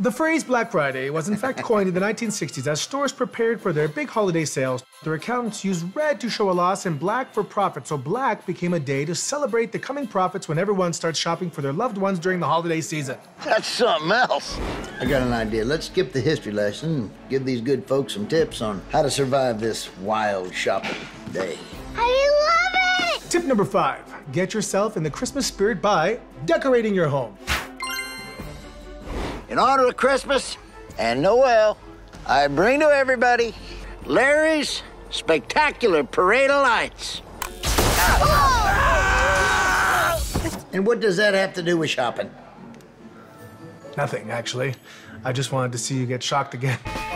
The phrase Black Friday was in fact coined in the 1960s as stores prepared for their big holiday sales. Their accountants used red to show a loss and black for profit, so black became a day to celebrate the coming profits when everyone starts shopping for their loved ones during the holiday season. That's something else. I got an idea. Let's skip the history lesson and give these good folks some tips on how to survive this wild shopping day. I love it! Tip number five get yourself in the Christmas spirit by decorating your home. In honor of Christmas and Noel, I bring to everybody Larry's Spectacular Parade of Lights. And what does that have to do with shopping? Nothing, actually. I just wanted to see you get shocked again.